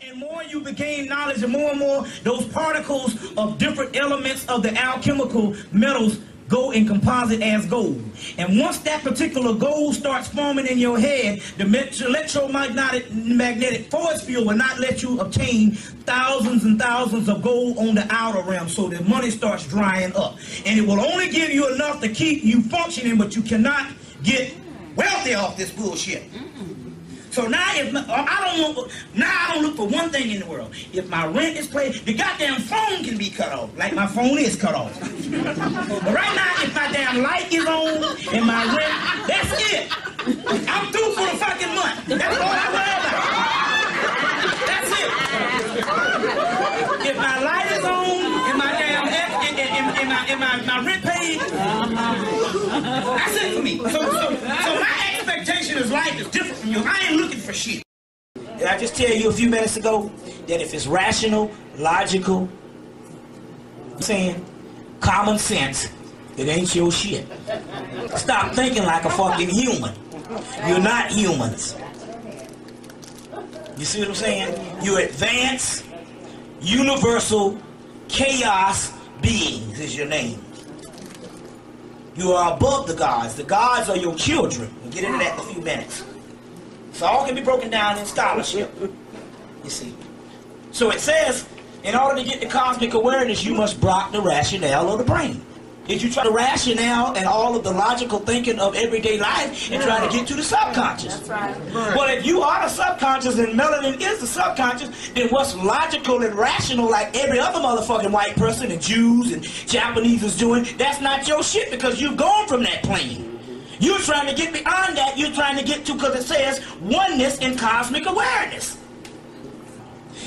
and more you gain knowledge, and more and more those particles of different elements of the alchemical metals go in composite as gold. And once that particular gold starts forming in your head, the electromagnetic magnetic force field will not let you obtain thousands and thousands of gold on the outer realm. So the money starts drying up. And it will only give you enough to keep you functioning, but you cannot get wealthy off this bullshit. So now if my, I don't want, now I don't look for one thing in the world. If my rent is paid, the goddamn phone can be cut off, like my phone is cut off. but right now, if my damn light is on and my rent, that's it. I'm through for the fucking month. That's all I worry about. That's it. If my light is on and my damn and, and, and, and my, and my, my rent paid, that's it for me. So, so, so my expectation is life is different from yours. I ain't looking for shit. Did I just tell you a few minutes ago that if it's rational, logical, saying common sense, it ain't your shit. Stop thinking like a fucking human. You're not humans. You see what I'm saying? You're advanced, universal, chaos beings is your name. You are above the gods. The gods are your children. We'll get into that in a few minutes. So all can be broken down in scholarship. You see. So it says, in order to get the cosmic awareness, you must block the rationale of the brain. If you try to rationale and all of the logical thinking of everyday life and try to get to the subconscious. That's right. Well, if you are the subconscious and melanin is the subconscious, then what's logical and rational like every other motherfucking white person and Jews and Japanese is doing, that's not your shit because you've gone from that plane. You're trying to get beyond that. You're trying to get to, because it says oneness in cosmic awareness.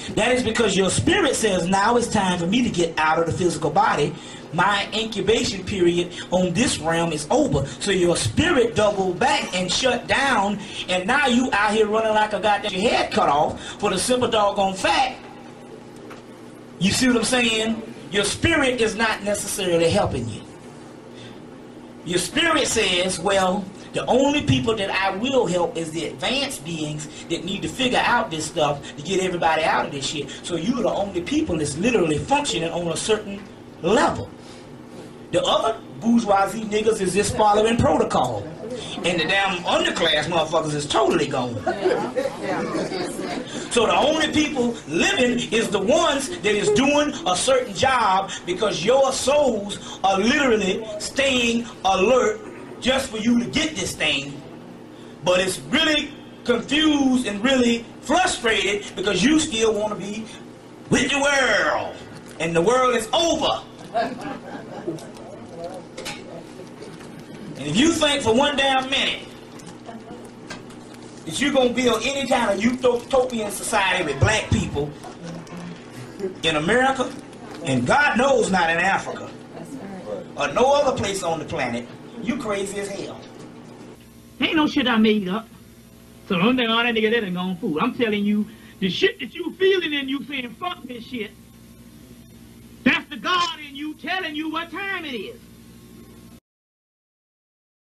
That is because your spirit says, now it's time for me to get out of the physical body. My incubation period on this realm is over. So your spirit doubled back and shut down, and now you out here running like a goddamn your head cut off for the simple doggone fact. You see what I'm saying? Your spirit is not necessarily helping you. Your spirit says, well, the only people that I will help is the advanced beings that need to figure out this stuff to get everybody out of this shit. So you're the only people that's literally functioning on a certain level. The other bourgeoisie niggas is just following protocol. And the damn underclass motherfuckers is totally gone. So the only people living is the ones that is doing a certain job because your souls are literally staying alert just for you to get this thing. But it's really confused and really frustrated because you still want to be with the world. And the world is over. And if you think for one damn minute that you're going to build any kind of utopian society with black people in America, and God knows not in Africa, or no other place on the planet, you crazy as hell. Ain't no shit I made up. So the only thing all that nigga that ain't gonna fool. I'm telling you, the shit that you feeling and you saying fuck this shit, that's the God in you telling you what time it is.